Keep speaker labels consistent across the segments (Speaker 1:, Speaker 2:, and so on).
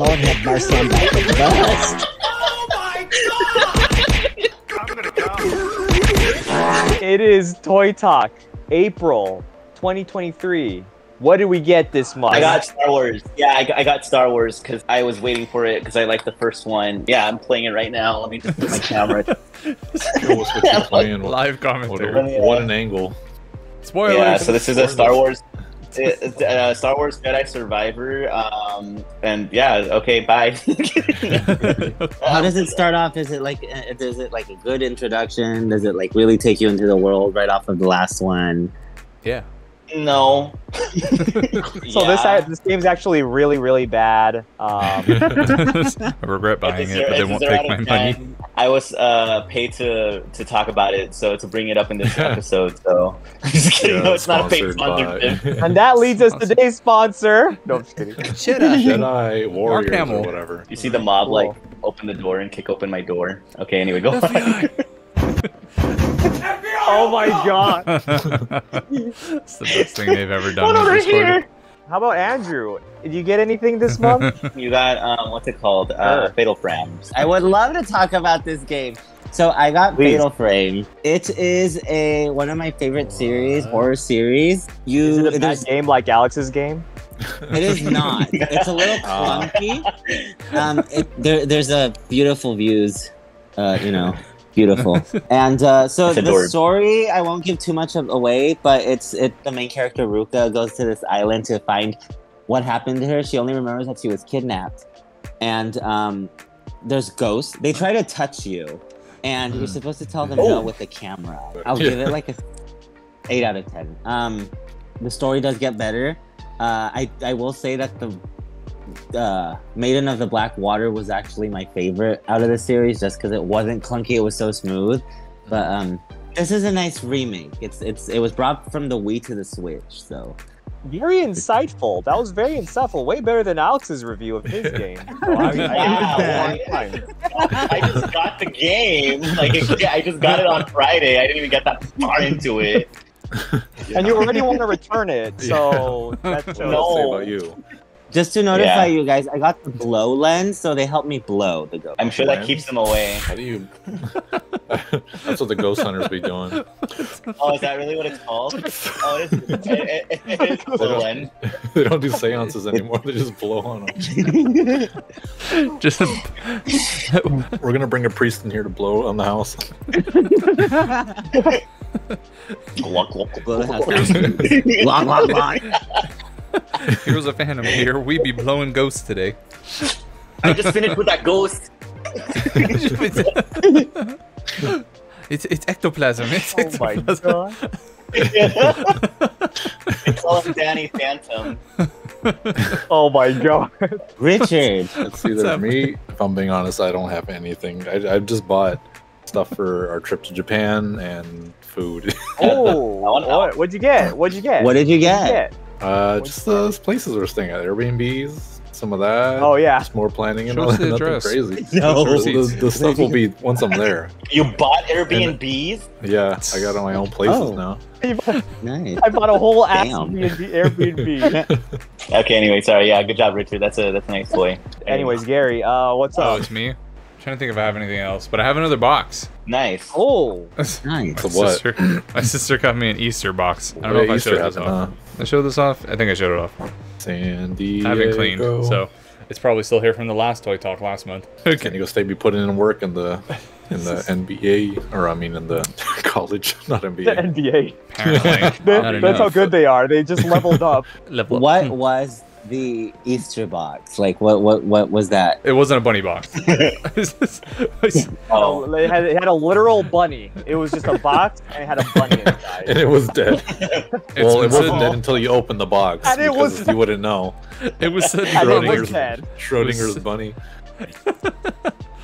Speaker 1: Lord have mercy, I'm back with the bust.
Speaker 2: It is Toy Talk, April 2023. What did we get this month?
Speaker 3: I got Star Wars. Yeah, I got, I got Star Wars because I was waiting for it because I like the first one. Yeah, I'm playing it right now. Let me just put my camera.
Speaker 4: Show us what you're playing. What,
Speaker 5: Live
Speaker 4: what,
Speaker 5: commentary.
Speaker 4: what an angle.
Speaker 5: Spoilers.
Speaker 3: yeah, so this is a Star Wars. It- uh, Star Wars Jedi Survivor. Um, and yeah, okay, bye.
Speaker 1: How does it start off? Is it like uh, is it like a good introduction? Does it like really take you into the world right off of the last one?
Speaker 5: Yeah.
Speaker 3: No.
Speaker 2: So this this game's actually really really bad. Um,
Speaker 5: I regret buying it, but they won't take my
Speaker 3: of
Speaker 5: money.
Speaker 3: I was uh, paid to to talk about it, so to bring it up in this episode. So I'm just kidding.
Speaker 4: Yeah,
Speaker 3: no, it's not a paid
Speaker 4: sponsored by-
Speaker 2: and that leads us to today's sponsor. No, I'm just kidding.
Speaker 5: Shut up.
Speaker 4: Jedi Warriors
Speaker 5: Hamill.
Speaker 4: or whatever.
Speaker 3: You see the mob
Speaker 2: Cool.
Speaker 3: like open the door and kick open my door. Okay, anyway, go on.
Speaker 2: Oh my god!
Speaker 5: it's the best thing they've ever done.
Speaker 2: What over
Speaker 5: this
Speaker 2: here? How about Andrew? Did you get anything this month?
Speaker 3: you got um, what's it called? Uh,
Speaker 2: Sure.
Speaker 3: Fatal Frames.
Speaker 1: I would love to talk about this game. So I got
Speaker 2: Please.
Speaker 1: Fatal Frame. It is a one of my favorite series, horror series. You,
Speaker 2: Is it a bad game like Alex's game?
Speaker 1: it is not. It's a little
Speaker 4: Ah.
Speaker 1: clunky. Um, it, there, there's a beautiful views. Uh, you know, beautiful. And uh, so
Speaker 3: It's
Speaker 1: the
Speaker 3: adorable.
Speaker 1: story, I won't give too much of away, but it's it. The main character Ruka goes to this island to find what happened to her. She only remembers that she was kidnapped, and um, there's ghosts. They try to touch you, and you're
Speaker 4: Hmm.
Speaker 1: supposed to tell them
Speaker 3: Oh.
Speaker 1: no with the camera. I'll give it like a eight out of ten. Um, the story does get better. Uh, I I will say that the uh, Maiden of the Black Water was actually my favorite out of the series, just because it wasn't clunky. It was so smooth. But um, this is a nice remake. It's it's it was brought from the Wii to the Switch, so
Speaker 2: Very insightful. That was very insightful. Way better than Alex's review of his game. So I, I,
Speaker 3: Wow.
Speaker 2: I,
Speaker 3: I just got the game. Like I just got it on Friday. I didn't even get that far into it.
Speaker 2: and you already want to return it, so that
Speaker 4: What
Speaker 2: shows.
Speaker 4: does say
Speaker 3: No.
Speaker 4: about you?
Speaker 1: Just to notify
Speaker 3: Yeah.
Speaker 1: you guys, I got the blow lens, so they helped me blow the ghost.
Speaker 3: I'm sure that keeps them away.
Speaker 4: How do you? That's what the ghost hunters be doing.
Speaker 3: Oh, is that really what it's called? Oh, it is. It, it, it is
Speaker 4: They don't-
Speaker 3: Lens.
Speaker 4: they don't do seances anymore. They just blow on them.
Speaker 5: Just
Speaker 4: We're gonna bring a priest in here to blow on the house.
Speaker 3: Glug, glug,
Speaker 1: Blow the
Speaker 3: glug,
Speaker 1: house
Speaker 3: glug.
Speaker 1: down. Lock, lock, lock.
Speaker 5: Here's a phantom here. We be blowing ghosts today.
Speaker 3: I just finished with that ghost.
Speaker 5: it's it's ectoplasm. It's
Speaker 2: Oh my god.
Speaker 3: They call him Danny Phantom.
Speaker 2: Oh my god.
Speaker 1: Richard.
Speaker 4: It's either me. If I'm being honest, I don't have anything. I, I just bought stuff for our trip to Japan and food.
Speaker 2: Oh, what, what'd you get? What'd you get?
Speaker 1: What did you
Speaker 2: What'd
Speaker 1: get?
Speaker 4: Uh, just those places we're staying at, Airbnbs, some of that.
Speaker 2: Oh yeah.
Speaker 4: Just more planning and
Speaker 5: Show
Speaker 4: all that.
Speaker 5: the
Speaker 4: Nothing
Speaker 5: address.
Speaker 4: crazy.
Speaker 1: No.
Speaker 4: The, the stuff will be once I'm there.
Speaker 3: You bought Airbnbs?
Speaker 4: Yeah, I got on my own places
Speaker 1: Oh.
Speaker 4: now.
Speaker 1: Nice.
Speaker 2: I bought a whole ass Airbnb. Airbnb.
Speaker 3: Okay, anyway, sorry. Yeah, good job, Richard. That's a that's a nice toy.
Speaker 2: Anyways, Gary, uh, what's up?
Speaker 5: Oh,
Speaker 2: up?
Speaker 5: it's me. Trying to think if I have anything else, but I have another box.
Speaker 3: nice.
Speaker 2: Oh,
Speaker 1: Nice.
Speaker 5: My
Speaker 4: what?
Speaker 5: sister, my sister got me an Easter box. I don't know
Speaker 4: Yeah,
Speaker 5: if I
Speaker 4: Easter
Speaker 5: showed this off.
Speaker 4: huh?
Speaker 5: I showed this off. I think I showed it off.
Speaker 4: San Diego.
Speaker 5: I haven't cleaned, so it's probably still here from the last toy talk last month.
Speaker 4: Can you go stay be putting in work in the in the NBA or I mean in the college, not NBA.
Speaker 2: the
Speaker 4: NBA.
Speaker 2: NBA.
Speaker 5: Apparently,
Speaker 2: That-
Speaker 5: not
Speaker 2: that's how good they are. They just leveled up.
Speaker 5: Level up.
Speaker 1: What hmm. was the Easter box? Like, what, what, what was that?
Speaker 5: It wasn't a bunny box.
Speaker 3: Oh,
Speaker 2: it had, it had a literal bunny. It was just a box and it had a bunny inside.
Speaker 4: And it was dead. Well, it wasn't dead until you opened the box.
Speaker 2: And it was-
Speaker 4: you wouldn't know.
Speaker 5: It was sitting.
Speaker 2: And it was
Speaker 4: Schrodinger's,
Speaker 2: dead.
Speaker 4: Schrodinger's bunny.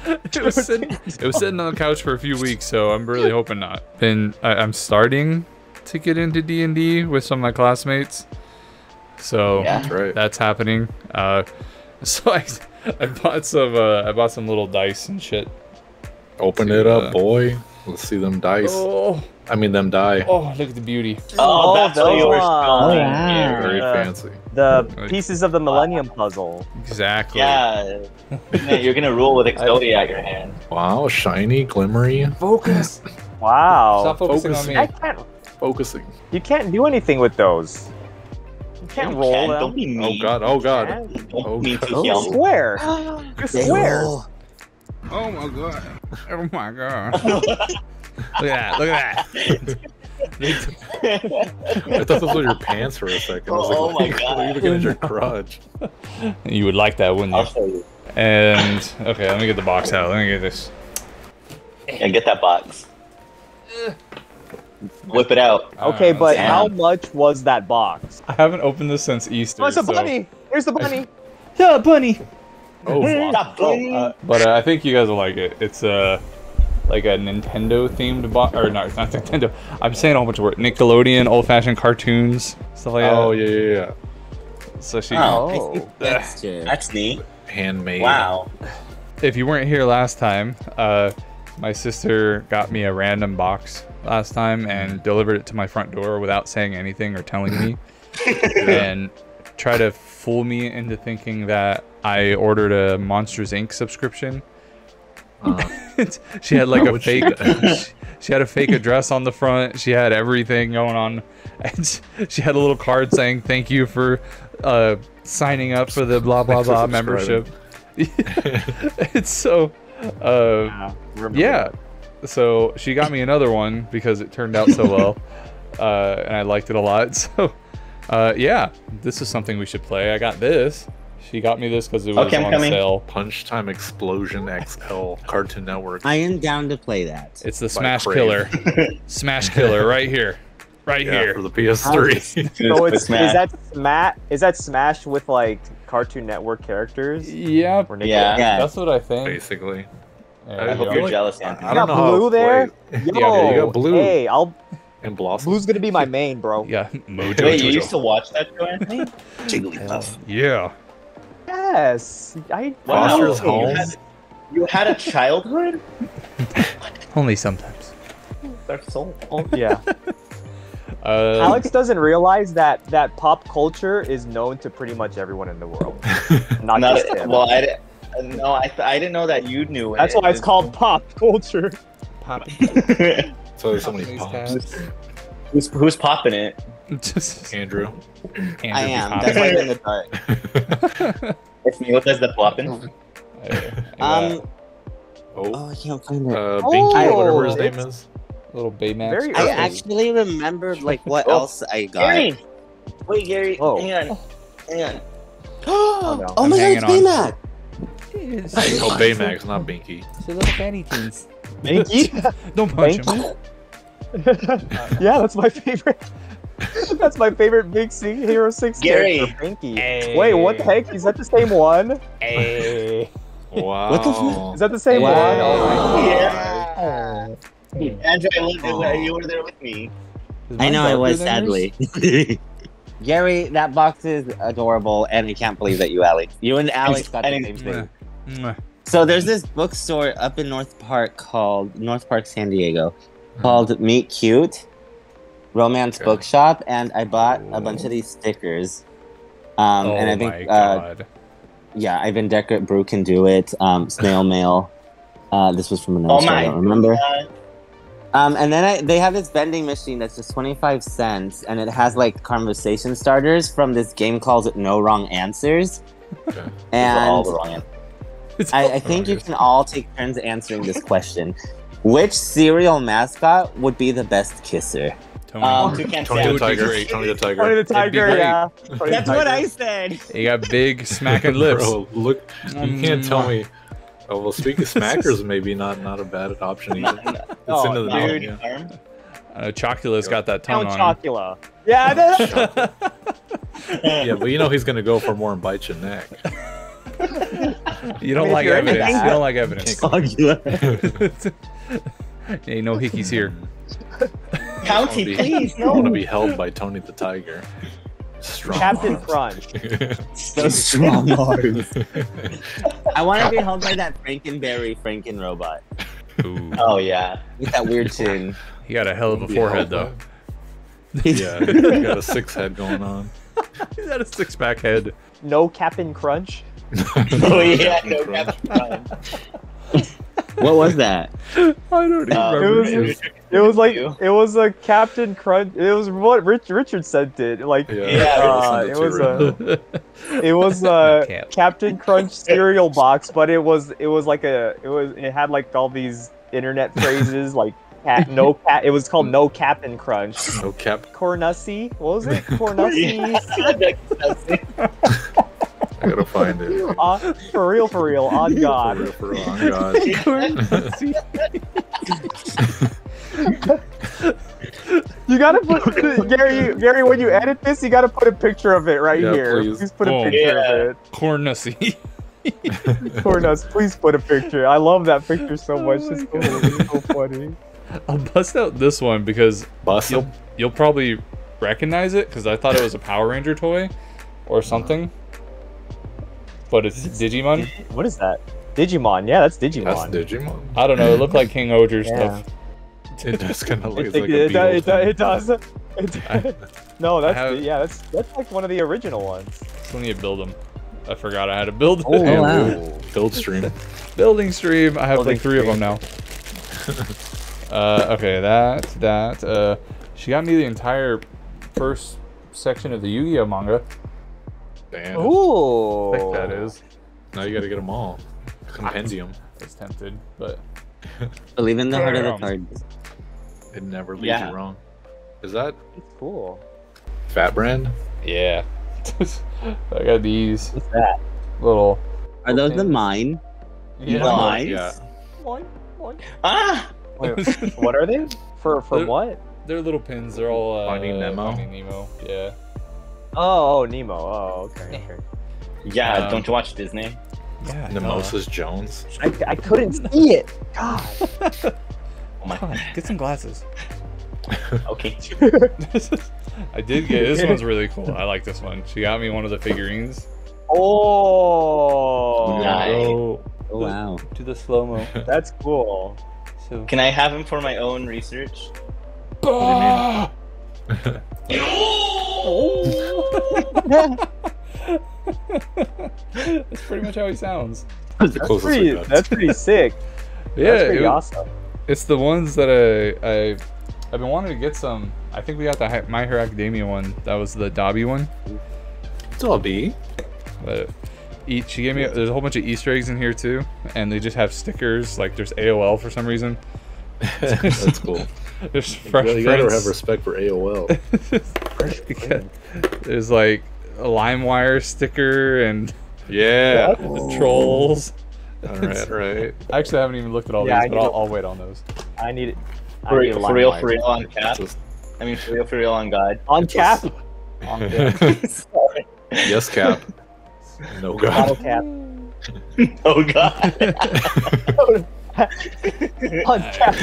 Speaker 5: It was sitting. It was sitting on the couch for a few weeks, so I'm really hoping not. Been. I, I'm starting to get into D and D with some of my classmates, so
Speaker 3: Yeah.
Speaker 4: That's right.
Speaker 5: that's happening. Uh, so I, I bought some. Uh, I bought some little dice and shit.
Speaker 4: Open
Speaker 5: to,
Speaker 4: it up,
Speaker 5: uh,
Speaker 4: boy. Let's see them dice.
Speaker 5: Oh,
Speaker 4: I mean, them die.
Speaker 5: oh, look at the beauty.
Speaker 3: Oh,
Speaker 2: Oh,
Speaker 3: that's what
Speaker 2: those
Speaker 3: you were
Speaker 2: ones.
Speaker 3: showing.
Speaker 1: Oh, wow.
Speaker 4: Very
Speaker 2: Uh,
Speaker 4: fancy.
Speaker 2: The pieces of the Millennium Puzzle.
Speaker 5: Exactly.
Speaker 3: Yeah. Man, you're gonna rule with Exodia at your hand.
Speaker 4: Wow, shiny, glimmery,
Speaker 5: Focus.
Speaker 2: Wow.
Speaker 5: Stop focusing
Speaker 4: focus.
Speaker 5: on me.
Speaker 2: I can't.
Speaker 4: focusing.
Speaker 2: You can't do anything with those. You can't
Speaker 3: You
Speaker 2: roll
Speaker 3: can.
Speaker 2: them.
Speaker 3: Don't be
Speaker 4: Oh god, oh god.
Speaker 2: Can't.
Speaker 3: Don't
Speaker 4: Oh,
Speaker 3: mean
Speaker 4: God.
Speaker 2: You're square. You're square.
Speaker 5: Oh my god. Oh my god. look at that. Look at that.
Speaker 4: I thought those were your pants for a second. I was like,
Speaker 3: Oh my
Speaker 4: look,
Speaker 3: God.
Speaker 4: You're looking at your crotch.
Speaker 5: You would like that, wouldn't
Speaker 3: I'll
Speaker 5: you?
Speaker 3: show you.
Speaker 5: And okay, let me get the box out. Let me get this.
Speaker 3: Yeah, get that box. Whip it out.
Speaker 2: Okay,
Speaker 5: Uh,
Speaker 2: but
Speaker 3: damn.
Speaker 2: how much was that box?
Speaker 5: I haven't opened this since Easter.
Speaker 2: Oh, it's a
Speaker 5: so-
Speaker 2: bunny. Here's the bunny.
Speaker 5: Yeah, bunny.
Speaker 4: Oh, wow.
Speaker 3: Stop bullying.
Speaker 5: Uh, but uh, I think you guys will like it. It's uh, like a Nintendo themed box, or no, it's not Nintendo. I'm saying a whole bunch of words. Nickelodeon, old fashioned cartoons, stuff like that.
Speaker 4: oh yeah, yeah, yeah.
Speaker 5: So she,
Speaker 3: Oh.
Speaker 1: I see the texture.
Speaker 3: That's neat.
Speaker 4: Handmade.
Speaker 3: Wow.
Speaker 5: if you weren't here last time, uh, my sister got me a random box last time and delivered it to my front door without saying anything or telling me, and try to fool me into thinking that I ordered a Monsters Inc. subscription.
Speaker 4: Uh,
Speaker 5: she had like a fake. She, she had a fake address on the front. She had everything going on, and she- she had a little card saying "Thank you for uh, signing up for the blah blah blah membership." it's so. Uh,
Speaker 2: Yeah.
Speaker 5: yeah.
Speaker 2: That.
Speaker 5: So she got me another one because it turned out so well, uh, and I liked it a lot. So, uh, yeah, this is something we should play. I got this. She got me this because it was
Speaker 3: Okay,
Speaker 5: on
Speaker 3: coming.
Speaker 5: sale.
Speaker 4: Punch Time Explosion XL Cartoon Network.
Speaker 1: I am down to play that.
Speaker 5: It's the
Speaker 4: By
Speaker 5: Smash
Speaker 4: Crave.
Speaker 5: Killer. Smash Killer right here. Right
Speaker 4: yeah,
Speaker 5: here.
Speaker 4: for the PS3.
Speaker 2: So it's is that Smash? Is that Smash with like Cartoon Network characters?
Speaker 5: Yeah,
Speaker 3: Yeah.
Speaker 1: Yeah.
Speaker 5: that's what I think.
Speaker 4: Basically.
Speaker 5: There
Speaker 4: I
Speaker 5: you
Speaker 3: hope you're jealous,
Speaker 4: I,
Speaker 3: Anthony.
Speaker 4: I
Speaker 2: You
Speaker 4: don't
Speaker 2: got
Speaker 4: know
Speaker 2: blue there? Yo,
Speaker 4: Yeah, you got blue.
Speaker 2: Hey, I'll
Speaker 4: And Blossom.
Speaker 2: Blue's gonna be my main, bro.
Speaker 5: Yeah, Mojo.
Speaker 3: Wait, you used to watch that show, Anthony? Jigglypuff.
Speaker 5: Yeah.
Speaker 2: Yes. I
Speaker 3: Wow.
Speaker 4: Foster's
Speaker 3: You
Speaker 4: Home.
Speaker 3: had, you had a childhood?
Speaker 5: Only sometimes.
Speaker 3: That's so.
Speaker 2: Oh, yeah.
Speaker 5: Uh,
Speaker 2: Alex doesn't realize that that pop culture is known to pretty much everyone in the world. Not,
Speaker 3: Not
Speaker 2: just him.
Speaker 3: well, I didn't. No, I, th- I didn't know that you knew it.
Speaker 2: That's why it's called pop culture. Pop.
Speaker 4: So there's so many pops.
Speaker 3: who's, who's popping it?
Speaker 5: Just
Speaker 4: Andrew.
Speaker 5: Andrew
Speaker 1: I am. That's why I'm in the dark.
Speaker 3: It's me. What does the popping?
Speaker 1: Um.
Speaker 4: Oh,
Speaker 1: Oh, I can't find it.
Speaker 4: uh, Binky,
Speaker 2: Oh,
Speaker 4: whatever his name is.
Speaker 5: little Baymax.
Speaker 2: Very
Speaker 1: I actually remembered like what
Speaker 3: Oh,
Speaker 1: else I got.
Speaker 3: Gary! Wait, Gary.
Speaker 2: Whoa.
Speaker 3: Hang on. Hang on.
Speaker 1: oh,
Speaker 2: no.
Speaker 1: oh my god,
Speaker 5: hanging
Speaker 1: it's
Speaker 5: on.
Speaker 1: Baymax!
Speaker 4: Oh, Baymax, not Binky.
Speaker 5: It's a little fanny teens.
Speaker 2: Binky?
Speaker 5: Don't punch him.
Speaker 2: Yeah, that's my favorite. that's my favorite Big C Hero 6
Speaker 3: Gary.
Speaker 2: character, Binky.
Speaker 5: Hey.
Speaker 2: Wait, what the heck? Is that the same one? Hey.
Speaker 4: Wow.
Speaker 1: What the fuck?
Speaker 2: Is that the same
Speaker 5: Wow.
Speaker 2: one? Oh my
Speaker 3: Yeah. Andrew, I love
Speaker 4: Oh.
Speaker 3: you were there with me.
Speaker 1: I know I was sadly. Gary, that box is adorable, and I can't believe that you, Alex, you and Alex got the same
Speaker 3: it's-
Speaker 1: thing.
Speaker 5: Yours? Mwah.
Speaker 1: So there's this bookstore up in North Park called North Park, San Diego, called Meet Cute Romance
Speaker 4: Okay.
Speaker 1: Bookshop, and I bought a bunch of these stickers. Um,
Speaker 5: oh
Speaker 1: and I
Speaker 5: my
Speaker 1: think, uh,
Speaker 5: god.
Speaker 1: yeah, Ivan Decker, Brew can do it. Um, Snail Mail. Uh, this was from another
Speaker 3: Oh
Speaker 1: store, I don't remember.
Speaker 3: God.
Speaker 1: Um, and then I, they have this vending machine that's just 25 cents, and it has like conversation starters from this game called No Wrong Answers.
Speaker 4: Okay.
Speaker 3: Those are all the wrong answers.
Speaker 5: It's
Speaker 1: I, I think you can all take turns answering this question. Which cereal mascot would be the best kisser?
Speaker 5: Tony.
Speaker 1: Um,
Speaker 3: Toucan
Speaker 4: Tony the Tiger. Tony the
Speaker 2: Tony
Speaker 4: Tiger.
Speaker 2: the Tiger,
Speaker 5: great.
Speaker 2: yeah. Tony the Tiger.
Speaker 1: said.
Speaker 5: you got big smacking lips.
Speaker 4: Bro, look, you can't tell me. Oh well, speaking of smackers, maybe not not a bad option either. It's
Speaker 2: Oh,
Speaker 4: into the
Speaker 3: Dude,
Speaker 4: Name, yeah.
Speaker 5: Uh, Chocula's got that tongue
Speaker 2: Count
Speaker 5: on him.
Speaker 2: Chocula. Yeah, that-
Speaker 4: yeah, but you know he's gonna go for more and bite your neck.
Speaker 5: You don't
Speaker 2: I mean,
Speaker 5: like evidence.
Speaker 2: that-
Speaker 5: You don't like evidence. Ain't no hickeys here.
Speaker 3: County,
Speaker 4: be-
Speaker 3: please, No.
Speaker 4: I want to be held by Tony the Tiger. Strong.
Speaker 2: Captain
Speaker 4: arms.
Speaker 2: Crunch.
Speaker 1: So strong arms. I want to be held by that Frankenberry Franken robot.
Speaker 5: Ooh,
Speaker 3: Oh yeah.
Speaker 1: With that weird chin.
Speaker 5: he got a hell of a forehead though.
Speaker 4: Yeah, you got a six head going on.
Speaker 5: He's got a six pack head.
Speaker 2: No Captain Crunch.
Speaker 3: Oh yeah. No Captain Crunch.
Speaker 1: What was that?
Speaker 5: I don't even
Speaker 3: Um,
Speaker 5: remember.
Speaker 2: It was- It was like it was a Captain Crunch. It was what Rich Richard sent it. Like
Speaker 4: Yeah,
Speaker 3: Yeah,
Speaker 2: uh,
Speaker 4: I'll
Speaker 2: it was
Speaker 4: to you right
Speaker 2: a it was a Captain Crunch cereal box, but it was it was like a it was it had like all these internet phrases like cat no cat. It was called No Captain Crunch.
Speaker 4: No cap.
Speaker 2: Cornusy. What was it? Cornusy.
Speaker 4: I gotta find it.
Speaker 2: uh, for real, for real. On
Speaker 4: For
Speaker 2: God.
Speaker 4: real, for real, on God.
Speaker 2: You gotta put Gary. Gary, when you edit this, you gotta put a picture of it right
Speaker 4: Yeah,
Speaker 2: here.
Speaker 4: please.
Speaker 2: put a
Speaker 5: Oh.
Speaker 2: picture
Speaker 3: Yeah.
Speaker 2: of it.
Speaker 5: Cornusy.
Speaker 2: Cornus, please put a picture. I love that picture so much.
Speaker 5: Oh
Speaker 2: It's
Speaker 5: my
Speaker 2: so, it's so funny.
Speaker 5: I'll bust out this one because
Speaker 4: Bust
Speaker 5: you'll you'll probably recognize it because I thought it was a Power Ranger toy or something. But it's Digimon.
Speaker 2: What is that? Digimon. Yeah, that's Digimon.
Speaker 4: That's
Speaker 2: Digimon.
Speaker 4: Digimon.
Speaker 5: I don't know. It looked like King Ohger
Speaker 2: Yeah.
Speaker 5: stuff.
Speaker 4: It does kind of look
Speaker 2: It,
Speaker 4: like
Speaker 2: it,
Speaker 4: a
Speaker 2: it,
Speaker 4: beetle
Speaker 2: it, it does. It
Speaker 5: I-
Speaker 2: no, that's
Speaker 5: have-
Speaker 2: yeah, that's that's like one of the original ones.
Speaker 5: Still need to build them. I forgot I had to build
Speaker 2: Oh,
Speaker 5: them.
Speaker 1: wow.
Speaker 4: Build stream.
Speaker 5: Building stream. I have
Speaker 2: Building
Speaker 5: like three of them now. uh, okay, that that. Uh, she got me the entire first section of the Yu-Gi-Oh manga.
Speaker 4: Damn.
Speaker 2: Ooh.
Speaker 5: I think that is.
Speaker 4: Now you gotta get them all. Compendium.
Speaker 5: I was tempted, but
Speaker 1: Believe in the heart of the
Speaker 5: Damn.
Speaker 1: cards.
Speaker 4: It never leaves
Speaker 3: Yeah.
Speaker 4: you wrong. Is that
Speaker 2: It's cool.
Speaker 4: Fat Brand?
Speaker 5: yeah. I got these
Speaker 2: What's that?
Speaker 5: little.
Speaker 1: Are those the mine?
Speaker 5: Yeah.
Speaker 1: Nice.
Speaker 4: Yeah.
Speaker 5: One, one.
Speaker 3: Ah.
Speaker 2: Wait, what are they? For for
Speaker 5: They're-
Speaker 2: what?
Speaker 5: They're little pins. They're all uh,
Speaker 4: Finding Nemo?
Speaker 5: Finding Nemo. Yeah.
Speaker 2: Oh, oh, Nemo. Oh, okay. okay.
Speaker 3: Yeah.
Speaker 5: Um,
Speaker 3: don't you watch Disney?
Speaker 5: Yeah.
Speaker 4: Nemosis Jones.
Speaker 2: I, I couldn't see it. God.
Speaker 3: Oh my.
Speaker 5: Come on, get some glasses.
Speaker 3: Okay.
Speaker 5: I did get this one's really cool. I like this one. She got me one of the figurines.
Speaker 2: Oh,
Speaker 3: Nice.
Speaker 1: Oh wow.
Speaker 5: to the slow mo.
Speaker 2: that's cool.
Speaker 5: So.
Speaker 3: Can I have him for my own research?
Speaker 5: Ah! That's pretty much how he sounds.
Speaker 4: the
Speaker 2: That's pretty. That's pretty sick.
Speaker 5: Yeah,
Speaker 2: that's pretty
Speaker 5: it-
Speaker 2: awesome.
Speaker 5: it's the ones that I I I've been wanting to get some. I think we got the My Hero Academia one. That was the Dobby one.
Speaker 4: It's all B.
Speaker 5: But each she gave me. There's a whole bunch of Easter eggs in here too, and they just have stickers. Like there's AOL for some reason.
Speaker 4: That's cool.
Speaker 5: There's
Speaker 4: You
Speaker 5: fresh
Speaker 4: gotta, gotta have respect for AOL.
Speaker 5: Because there's like a LimeWire sticker and
Speaker 4: Yeah.
Speaker 5: the trolls.
Speaker 4: all right, all right.
Speaker 5: I actually haven't even looked at all
Speaker 2: Yeah,
Speaker 5: these, but I'll,
Speaker 2: to-
Speaker 5: I'll wait on those.
Speaker 2: I need it. I
Speaker 3: For,
Speaker 2: need
Speaker 3: for real, for real on cap. I mean, for real, for real on God.
Speaker 2: On cap.
Speaker 5: On the-
Speaker 3: Sorry.
Speaker 4: yes, Cap. No
Speaker 2: Bottle
Speaker 4: God.
Speaker 2: cap.
Speaker 3: Oh God.
Speaker 2: On cap.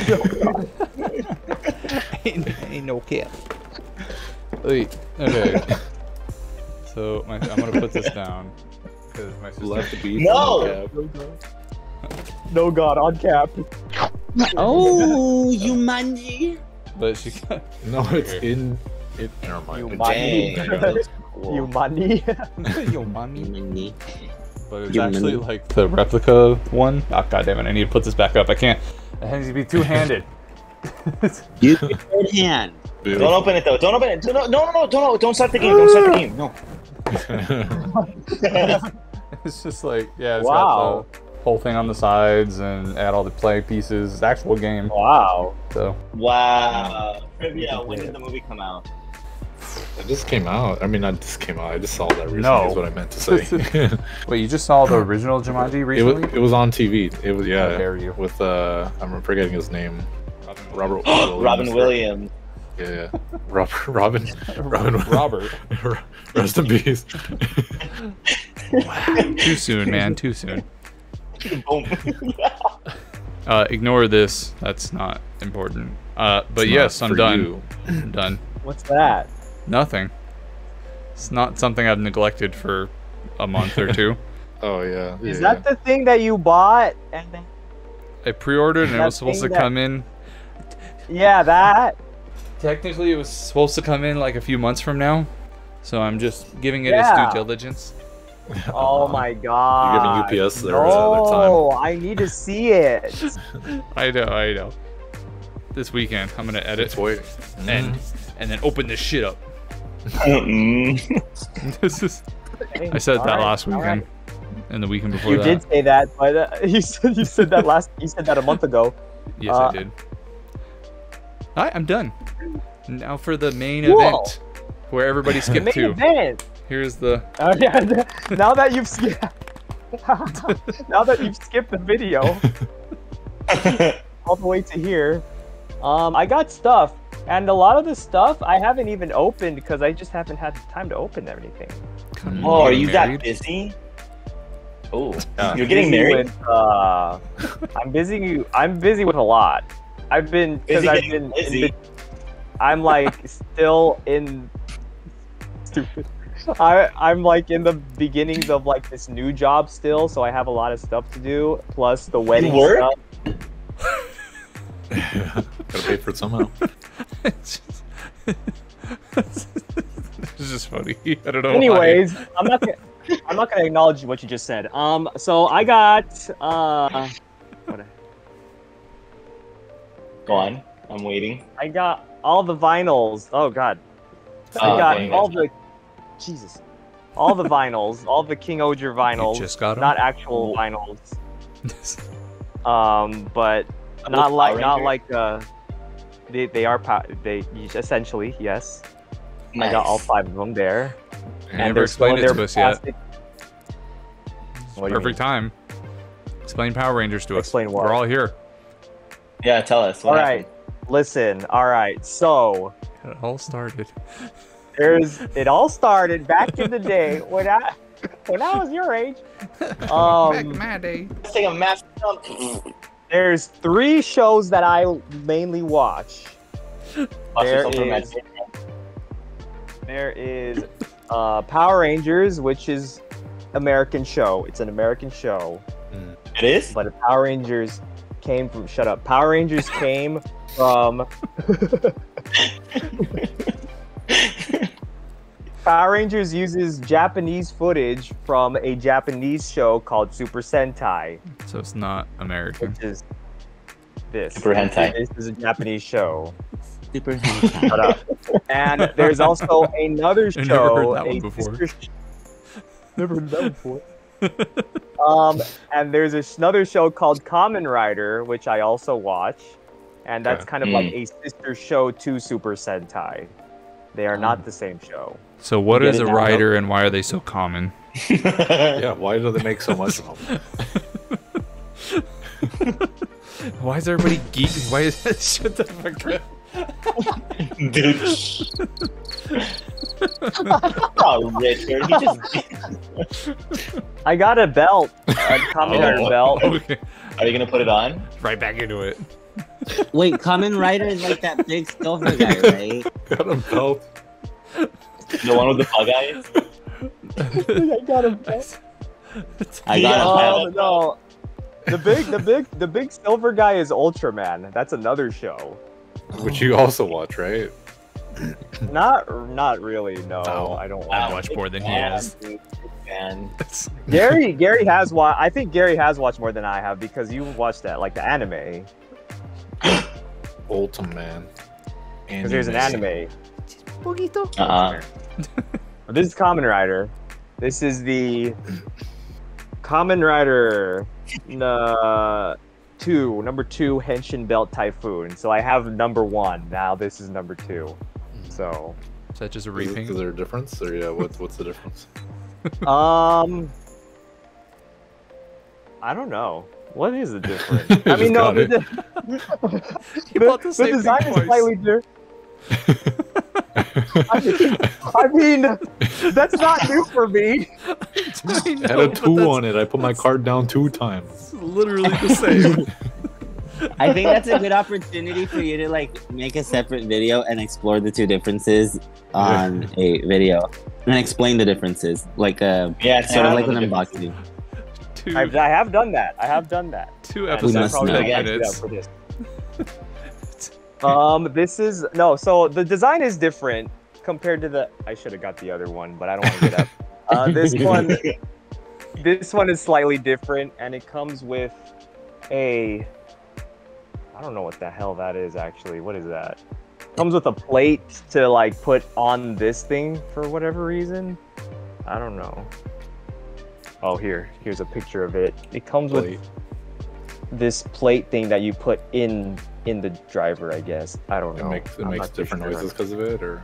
Speaker 5: ain't, ain't no cap. Wait, okay. So my, I'm gonna put this down because my sister.
Speaker 4: Left B.
Speaker 3: No!
Speaker 2: No god. On cap.
Speaker 1: Oh, you money.
Speaker 5: But she got
Speaker 4: No, it's in. It. Never mind.
Speaker 2: You money.
Speaker 3: Dang.
Speaker 2: You money.
Speaker 1: You
Speaker 5: mommy.
Speaker 1: money.
Speaker 5: But it's
Speaker 1: You
Speaker 5: actually
Speaker 1: money.
Speaker 5: like the replica one. Ah, oh god damn it! I need to put this back up. I can't. It has to be two handed.
Speaker 1: You third hand.
Speaker 3: Don't open it though. Don't open it. Don't, no, no, no, don't, don't start the game. Don't start the game. No.
Speaker 5: it's just like yeah. It's
Speaker 2: Wow.
Speaker 5: got the whole thing on the sides and add all the play pieces. It's the actual game.
Speaker 2: Wow.
Speaker 5: So
Speaker 3: Wow. Trivia. When did the movie come out?
Speaker 4: It just came out. I mean, not just came out. I just saw that recently.
Speaker 5: No.
Speaker 4: Is what I meant to say.
Speaker 5: wait, you just saw the original Jumanji
Speaker 4: it
Speaker 5: recently?
Speaker 4: was. It was on TV. It was yeah.
Speaker 5: How dare you.
Speaker 4: With uh, I'm forgetting his name. Robert.
Speaker 3: Robin Williams.
Speaker 4: Yeah, yeah. Robert. Robin. Robin.
Speaker 5: Robert.
Speaker 4: Rest in peace.
Speaker 5: Too soon, man. Too soon. Uh, ignore this. That's not important. Uh, but
Speaker 4: It's
Speaker 5: yes, I'm done.
Speaker 4: you.
Speaker 5: I'm done.
Speaker 2: What's that?
Speaker 5: Nothing. It's not something I've neglected for a month or two.
Speaker 4: Oh yeah.
Speaker 2: Is
Speaker 4: yeah.
Speaker 2: that the thing that you bought and then
Speaker 5: I pre-ordered and it was supposed to
Speaker 2: thing that-
Speaker 5: come in.
Speaker 2: Yeah, that.
Speaker 5: Technically, it was supposed to come in like a few months from now, so I'm just giving it
Speaker 2: Yeah.
Speaker 5: its due diligence.
Speaker 2: Oh my god.
Speaker 4: You're giving UPS there their time.
Speaker 2: No, I need to see it.
Speaker 5: I know, I know. This weekend, I'm gonna edit
Speaker 4: It's waiting.
Speaker 5: and and then open this shit up.
Speaker 3: Mm.
Speaker 5: this is. I said that
Speaker 2: Alright,
Speaker 5: last weekend
Speaker 2: alright.
Speaker 5: and the weekend before
Speaker 2: You
Speaker 5: that.
Speaker 2: did say that, but uh, you said you said that last. You said that a month ago.
Speaker 5: Yes,
Speaker 2: Uh,
Speaker 5: I did. All right, I'm done. Now for the main
Speaker 2: Cool.
Speaker 5: event, where everybody
Speaker 2: The
Speaker 5: skipped
Speaker 2: main
Speaker 5: to.
Speaker 2: event.
Speaker 5: Here's the.
Speaker 2: Oh yeah. now that you've skipped. now that you've skipped the video all the way to here, um, I got stuff, and a lot of the stuff I haven't even opened because I just haven't had time to open everything.
Speaker 5: Come
Speaker 3: oh, are you
Speaker 5: married?
Speaker 3: that busy? Oh,
Speaker 4: Yeah.
Speaker 3: you're getting
Speaker 2: Busy
Speaker 3: married.
Speaker 2: With, uh, I'm busy. I'm busy with a lot. I've been because I've
Speaker 3: getting
Speaker 2: been. in
Speaker 3: busy.
Speaker 2: bet- I'm like still in. Stupid. I I'm like in the beginnings of like this new job still, so I have a lot of stuff to do. Plus the wedding
Speaker 3: work?
Speaker 2: stuff.
Speaker 4: Gotta pay for it somehow.
Speaker 5: it's just, it's just funny. I don't know. why.
Speaker 2: Anyways, I'm not gonna. I'm not gonna acknowledge what you just said. Um, so I got uh, what
Speaker 3: Go on. I'm waiting.
Speaker 2: I got all the vinyls. Oh God, I
Speaker 3: Oh,
Speaker 2: got
Speaker 3: dang it.
Speaker 2: all the Jesus, all the vinyls, all the King Ohger
Speaker 5: You
Speaker 2: vinyls,
Speaker 5: just got 'em?
Speaker 2: not actual vinyls. Um, but not like not like uh, they they are pow- they essentially yes. I got all five of them there.
Speaker 5: You never
Speaker 2: still in
Speaker 5: explained it
Speaker 2: their
Speaker 5: to us yet.
Speaker 2: plastic- What
Speaker 5: Perfect time. Explain Power Rangers to us.
Speaker 2: Explain what?
Speaker 5: We're all here.
Speaker 3: Yeah, tell us. What
Speaker 2: All
Speaker 3: happened?
Speaker 2: right, listen. All right, so
Speaker 5: It all started.
Speaker 2: there's it all started back in the day when I when I was your age. Um,
Speaker 5: my day.
Speaker 3: Let's take a massive jump.
Speaker 2: there's three shows that I mainly watch.
Speaker 3: Watch
Speaker 2: There
Speaker 3: yourself for a
Speaker 2: is-
Speaker 3: minute.
Speaker 2: There is uh, Power Rangers, which is American show. It's an American show,
Speaker 3: It is.
Speaker 2: but Power Rangers came from. Shut up. Power Rangers came from. Power Rangers uses Japanese footage from a Japanese show called Super Sentai,
Speaker 5: So it's not American.
Speaker 2: which is this.
Speaker 3: Super hentai.
Speaker 2: This is a Japanese show.
Speaker 1: Super hentai.
Speaker 2: Shut up. And there's also another
Speaker 5: I never
Speaker 2: show.
Speaker 5: heard that
Speaker 2: a
Speaker 5: one before.
Speaker 2: sister Never heard that before. um, and there's another show called Kamen Rider, which I also watch, and that's
Speaker 4: Okay.
Speaker 2: kind of like a sister show to Super Sentai. They are
Speaker 5: Hmm.
Speaker 2: not the same show.
Speaker 5: So what
Speaker 3: Get
Speaker 5: is
Speaker 3: it
Speaker 5: a
Speaker 3: now,
Speaker 5: rider and why are they so common?
Speaker 4: Yeah, why do they make so much of them?
Speaker 5: Why is everybody geek? Why is that shit the fuck?
Speaker 3: Dude. oh, Richard. He just.
Speaker 2: I got a belt, a Kamen
Speaker 3: Oh.
Speaker 2: Rider belt.
Speaker 5: Okay.
Speaker 3: Are you gonna put it on?
Speaker 5: Right back into it.
Speaker 1: Wait, Kamen Rider is like that big silver guy, right?
Speaker 4: Got a belt.
Speaker 3: The one with the bug eyes?
Speaker 2: I got a belt.
Speaker 1: I
Speaker 3: Yeah.
Speaker 1: got
Speaker 2: Oh no. The big, the big, the big silver guy is Ultraman. That's another show.
Speaker 4: Which you also watch, right?
Speaker 2: Not, not really. No,
Speaker 4: Oh.
Speaker 2: I don't.
Speaker 5: I
Speaker 3: Wow,
Speaker 5: watch more than he
Speaker 3: fan,
Speaker 5: has.
Speaker 3: dude.
Speaker 2: Gary, Gary has watched. I think Gary has watched more than I have because you watched that, like the anime.
Speaker 4: Ultraman.
Speaker 2: Because there's an anime. But This is Kamen Rider. This is the Kamen Rider uh, two, number two Henshin Belt Typhoon. So I have number one. Now this is number two. So,
Speaker 5: Is that just a
Speaker 4: Is,
Speaker 5: repaint?
Speaker 4: is there a difference? Or yeah, what, what's the difference?
Speaker 2: um, I don't know. What is the difference? I mean, no,
Speaker 4: got
Speaker 2: the, the,
Speaker 5: the
Speaker 2: the
Speaker 5: same thing
Speaker 2: design is
Speaker 5: twice.
Speaker 2: slightly different. I mean, that's not new for me.
Speaker 5: I
Speaker 4: It had a two on it. I put my card down two times.
Speaker 5: Literally the same.
Speaker 1: I think that's a good opportunity for you to like make a separate video and explore the two differences on a video and explain the differences, like uh,
Speaker 3: Yeah, it's
Speaker 1: sort of like an unboxing.
Speaker 5: two,
Speaker 2: I've, I have done that. I have done that.
Speaker 5: Two
Speaker 2: Yeah,
Speaker 5: episodes,
Speaker 1: must
Speaker 2: probably
Speaker 1: know.
Speaker 5: nine
Speaker 2: gonna that
Speaker 5: minutes.
Speaker 2: for this. Um, this is no. So the design is different compared to the. I should have got the other one, but I don't want to get up. Uh, this one, this one is slightly different, and it comes with a. I don't know what the hell that is actually. What is that? Comes with a plate to like put on this thing for whatever reason. I don't know. Oh, here, here's a picture of it. It comes with this plate thing that you put in in the driver, I guess. I don't
Speaker 4: It
Speaker 2: know.
Speaker 4: makes it makes different
Speaker 2: sure.
Speaker 4: noises because of it, or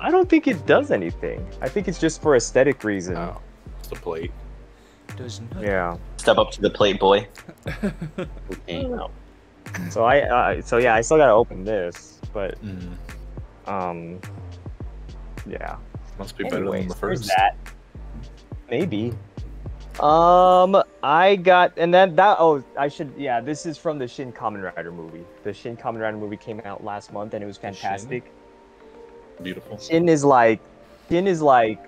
Speaker 2: I don't think it does anything. I think it's just for aesthetic reason.
Speaker 4: oh, it's a plate.
Speaker 5: Does not.
Speaker 2: Yeah.
Speaker 3: Step up to the plate, boy.
Speaker 1: Okay.
Speaker 2: So I uh, so yeah, I still gotta open this, but
Speaker 4: Mm.
Speaker 2: um yeah.
Speaker 4: Must be better than the first.
Speaker 2: that. Maybe. Um, I got and then that. Oh, I should. Yeah, this is from the Shin Kamen Rider movie. The Shin Kamen Rider movie came out last month, and it was
Speaker 5: Shin?
Speaker 2: fantastic.
Speaker 4: Beautiful.
Speaker 2: Shin is like, Shin is like,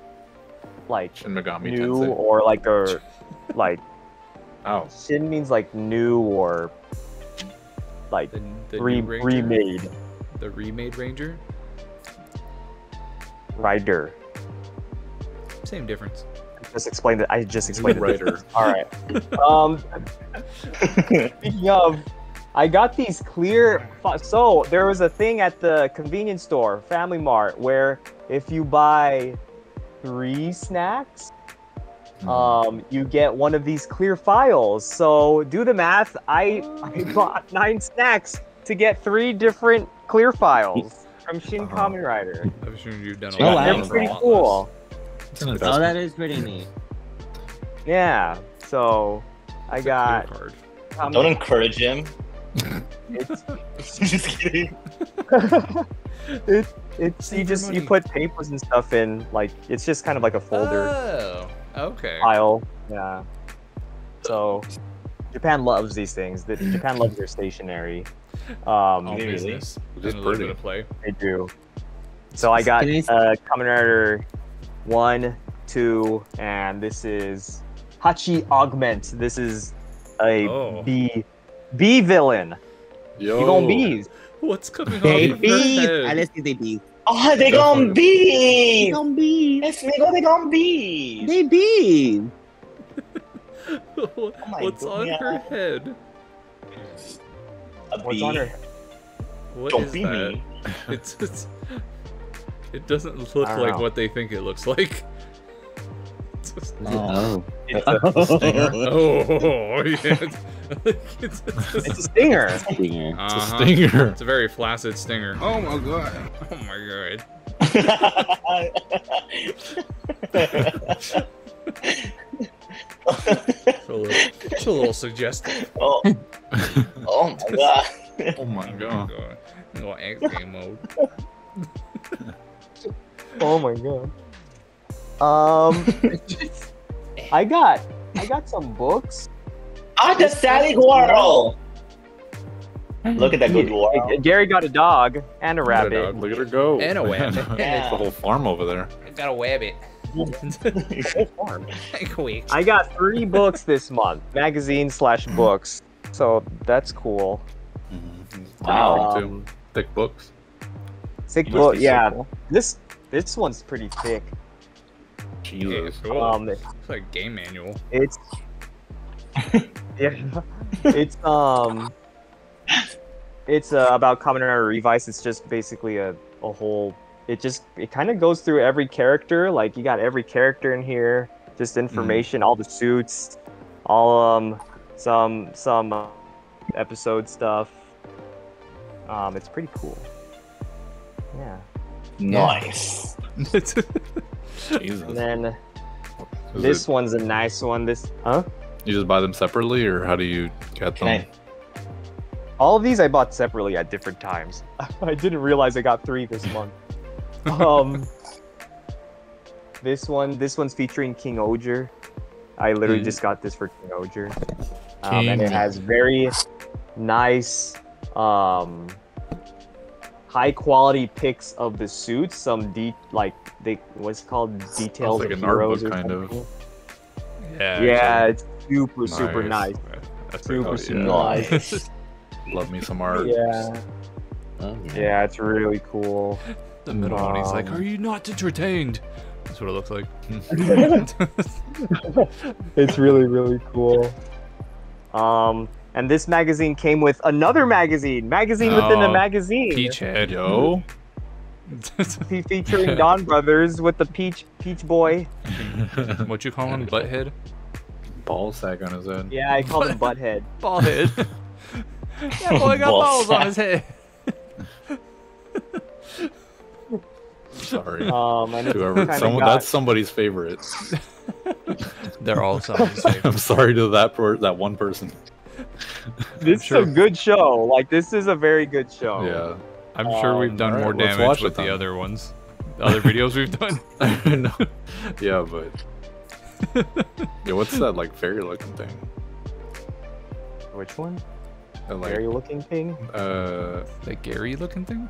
Speaker 2: like
Speaker 4: Shin Megami
Speaker 2: new
Speaker 4: Tensei.
Speaker 2: or like a, like
Speaker 4: Oh,
Speaker 2: Shin means like new or like
Speaker 5: The, the
Speaker 2: re-
Speaker 5: Ranger?
Speaker 2: remade
Speaker 5: The remade Ranger?
Speaker 2: rider.
Speaker 5: Same difference.
Speaker 2: Just explained it. I just explained it.
Speaker 4: writer.
Speaker 2: All right. Um, speaking of, I got these clear. So there was a thing at the convenience store, Family Mart, where if you buy three snacks. Um, you get one of these clear files. So do the math. I I bought nine snacks to get three different clear files from Shin
Speaker 4: Uh-huh.
Speaker 2: Kamen Rider.
Speaker 5: I've assumed you've done a
Speaker 1: Oh,
Speaker 5: lot.
Speaker 1: wow.
Speaker 2: They're pretty cool.
Speaker 1: Oh, that is pretty neat.
Speaker 2: Yeah. So I
Speaker 5: It's a
Speaker 2: got.
Speaker 5: card.
Speaker 3: Don't encourage him.
Speaker 2: it's,
Speaker 3: Just kidding.
Speaker 2: it, it's
Speaker 5: Save
Speaker 2: you
Speaker 5: your
Speaker 2: just you put papers and stuff in like it's just kind of like a folder
Speaker 5: Oh, okay.
Speaker 2: file yeah so japan loves these things The- japan loves their stationery um
Speaker 5: All
Speaker 3: Really?
Speaker 5: business.
Speaker 4: It's
Speaker 5: and a little
Speaker 4: pretty.
Speaker 5: bit of play.
Speaker 2: they do so i got
Speaker 1: Can I s-
Speaker 2: uh Kamen Rider one two and this is hachi augment this is a
Speaker 5: Oh.
Speaker 2: B B villain
Speaker 4: Yo.
Speaker 2: you gonna bees
Speaker 5: What's coming
Speaker 1: They
Speaker 5: off of
Speaker 1: beef.
Speaker 5: her
Speaker 1: I
Speaker 5: head?
Speaker 1: let's see they beef.
Speaker 3: Ah, oh, they
Speaker 4: Go
Speaker 3: gonna
Speaker 4: for it.
Speaker 3: be.
Speaker 1: They gon' beef.
Speaker 3: Yes, they gonna, they gonna be.
Speaker 1: They beef.
Speaker 3: my
Speaker 5: What's on her head?
Speaker 3: A
Speaker 2: what's
Speaker 3: bee.
Speaker 2: on her
Speaker 5: What
Speaker 3: Don't
Speaker 5: is
Speaker 3: be
Speaker 5: that?
Speaker 3: me.
Speaker 5: It's, it's it doesn't look like
Speaker 2: know.
Speaker 5: what they think it looks like. It's just-
Speaker 1: Oh.
Speaker 2: it's a,
Speaker 4: Stinger.
Speaker 5: oh yeah. It's, it's,
Speaker 2: it's a stinger
Speaker 1: Stinger.
Speaker 4: It's a
Speaker 5: uh-huh.
Speaker 4: stinger.
Speaker 5: It's a very flaccid stinger.
Speaker 6: Oh my god.
Speaker 5: Oh my god. It's a little, it's a little suggestive.
Speaker 3: oh, oh my god.
Speaker 4: Oh my god.
Speaker 5: Little X game mode.
Speaker 2: Oh my god. Um, I got I got some books.
Speaker 3: Ah, the Sally Guaro. Look at that good Guaro.
Speaker 2: Gary got a dog and a
Speaker 5: Got a
Speaker 2: rabbit.
Speaker 4: Look at her go.
Speaker 5: And a rabbit.
Speaker 4: It's the whole farm over there.
Speaker 5: I got a wabbit. Quick.
Speaker 2: I got three books this month, magazine slash books. So that's cool.
Speaker 3: Wow.
Speaker 4: Too.
Speaker 2: Um,
Speaker 4: Thick books.
Speaker 2: sick
Speaker 3: Must
Speaker 2: book. Yeah,
Speaker 3: cool.
Speaker 2: this this one's pretty thick.
Speaker 4: Jesus.
Speaker 5: cool.
Speaker 2: Um,
Speaker 5: it's like a game manual.
Speaker 2: it's yeah, it's um, it's uh, about Kamen Rider Revice. It's just basically a a whole. It just it kind of goes through every character. Like you got every character in here, just information, all the suits, all um some some uh, episode stuff. Um, it's pretty cool. Yeah,
Speaker 3: Nice.
Speaker 4: Jesus.
Speaker 2: and then
Speaker 4: Is
Speaker 2: this
Speaker 4: it-
Speaker 2: one's a nice one. This huh?
Speaker 4: You just buy them separately, or how do you get
Speaker 3: Can
Speaker 4: them?
Speaker 3: I?
Speaker 2: All of these I bought separately at different times. I didn't realize I got three this month. um, this one, this one's featuring King Ohger. I literally
Speaker 4: Mhm.
Speaker 2: just got this for King Ohger, um, and it has very nice, um, high quality pics of the suits. Some de like they what's it called details
Speaker 4: like
Speaker 2: of
Speaker 4: an art
Speaker 2: heroes
Speaker 4: book, kind of.
Speaker 5: Yeah.
Speaker 2: Yeah, it's super super
Speaker 4: Nice.
Speaker 2: nice.
Speaker 5: That's
Speaker 2: Super,
Speaker 4: Oh,
Speaker 2: super
Speaker 4: yeah.
Speaker 3: Nice.
Speaker 4: Love me some art.
Speaker 2: Yeah,
Speaker 1: Oh,
Speaker 2: yeah, it's really cool.
Speaker 5: The middle one, he's like,
Speaker 2: Um,
Speaker 5: "Are you not entertained?" That's what it looks like.
Speaker 2: It's really, really cool. Um, and this magazine came with another magazine, magazine within a
Speaker 5: Oh,
Speaker 2: magazine,
Speaker 5: Peach head.
Speaker 4: Yo.
Speaker 2: Fe- featuring Don Brothers with the Peach Peach Boy.
Speaker 5: what you call him? Butthead.
Speaker 4: Ball sack on his head.
Speaker 2: Yeah, I call him Butthead.
Speaker 5: Ball head. yeah, boy got
Speaker 3: Ball
Speaker 5: balls on his head.
Speaker 4: Sorry.
Speaker 2: Um, and it's
Speaker 4: Whoever,
Speaker 2: kinda
Speaker 4: someone,
Speaker 2: got-
Speaker 4: that's somebody's favorite.
Speaker 5: They're all somebody's favorite.
Speaker 4: I'm sorry to that per, that one person.
Speaker 2: this
Speaker 5: sure-
Speaker 2: is a good show. Like this is a very good show.
Speaker 4: Yeah.
Speaker 5: I'm sure we've
Speaker 2: Um,
Speaker 5: done
Speaker 4: alright,
Speaker 5: more
Speaker 4: let's
Speaker 5: damage
Speaker 4: watch
Speaker 5: with the
Speaker 4: then.
Speaker 5: other ones. The other videos we've done.
Speaker 4: no. Yeah, but yeah, what's that like fairy looking thing?
Speaker 2: Which one?
Speaker 4: Uh, Like
Speaker 2: Very looking thing.
Speaker 4: uh,
Speaker 5: The Gary looking thing?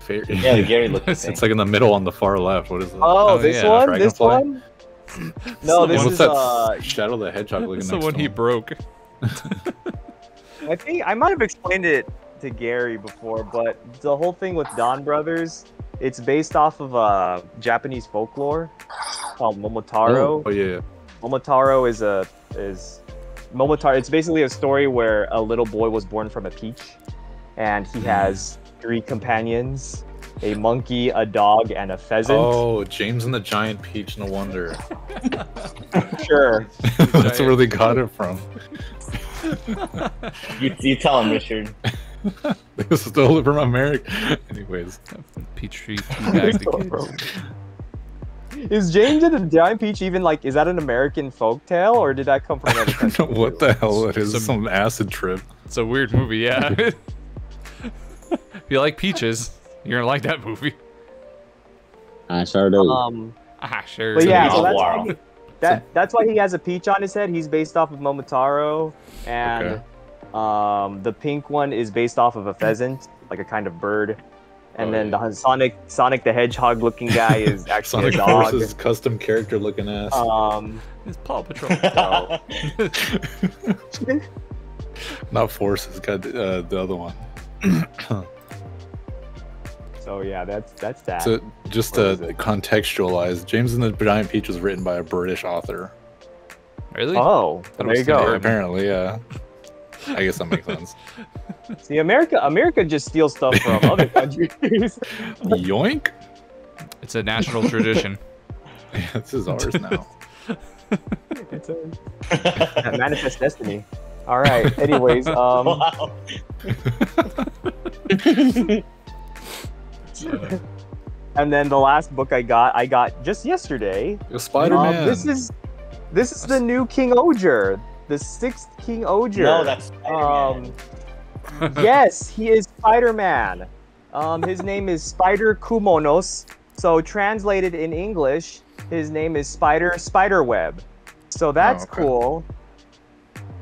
Speaker 4: fairy.
Speaker 3: Yeah, the Gary looking
Speaker 5: It's
Speaker 3: thing.
Speaker 4: It's like in the middle on the far left. What is that?
Speaker 2: Oh,
Speaker 5: Oh,
Speaker 2: this
Speaker 5: yeah,
Speaker 2: one. This
Speaker 4: Dragonfly?
Speaker 2: one. No, this
Speaker 5: one-
Speaker 4: what's
Speaker 2: is
Speaker 4: that?
Speaker 2: uh.
Speaker 4: Shadow the Hedgehog looking
Speaker 5: That's the
Speaker 4: next
Speaker 5: one he
Speaker 4: him.
Speaker 5: broke.
Speaker 2: I think I might have explained it to Gary before, but the whole thing with Don Brothers, it's based off of uh, Japanese folklore called Momotaro.
Speaker 4: Oh, oh yeah.
Speaker 2: Momotaro is a is Momotaro. It's basically a story where a little boy was born from a peach, and he hmm. has three companions: a monkey, a dog, and a pheasant.
Speaker 4: Oh, James and the Giant Peach. No wonder.
Speaker 2: Sure.
Speaker 4: That's where they got it from.
Speaker 3: You, you tell him, Richard.
Speaker 4: They stole it from America. Anyways,
Speaker 5: Peach
Speaker 2: Is James and the Giant Peach even like? Is that an American folk tale, or did that come from another
Speaker 4: I don't
Speaker 2: country?
Speaker 4: know what the hell it is.
Speaker 5: Some-
Speaker 4: Some acid trip.
Speaker 5: It's a weird movie, yeah. if you like peaches, you're gonna like that movie.
Speaker 1: I sure do.
Speaker 2: Um,
Speaker 5: Ah, sure.
Speaker 2: but yeah, so that's
Speaker 3: wow.
Speaker 2: why he, that that's why he has a peach on his head. He's based off of Momotaro, and
Speaker 4: Okay.
Speaker 2: um, the pink one is based off of a pheasant, like a kind of bird. And
Speaker 4: Oh,
Speaker 2: then
Speaker 4: yeah.
Speaker 2: the Sonic Sonic the Hedgehog looking guy is actually
Speaker 4: Sonic
Speaker 2: a dog.
Speaker 4: Forces custom character looking ass.
Speaker 2: Um,
Speaker 5: It's Paw Patrol.
Speaker 4: Not Forces. Got uh, the other one.
Speaker 2: so yeah, that's that's that.
Speaker 4: So just
Speaker 2: What
Speaker 4: to contextualize, James and the Giant Peach was written by a British author.
Speaker 5: really?
Speaker 2: oh,
Speaker 5: That
Speaker 2: there you go.
Speaker 5: Sandra.
Speaker 4: Apparently, yeah. I guess that makes sense.
Speaker 2: See, America America just steals stuff from other countries.
Speaker 4: Yoink!
Speaker 5: It's a national tradition.
Speaker 4: Yeah, this is ours now.
Speaker 2: it's a manifest destiny. All right. Anyways, um,
Speaker 3: wow.
Speaker 2: and then the last book I got, I got just yesterday.
Speaker 4: Spider
Speaker 2: Um,
Speaker 4: Man.
Speaker 2: this is this is the new King Ohger, the sixth King Ohger.
Speaker 3: No, that's Spider-Man.
Speaker 2: um, yes, he is Spider Man. Um, his name is Spider Kumonos. So translated in English, his name is Spider Spiderweb. So that's
Speaker 4: okay.
Speaker 2: cool.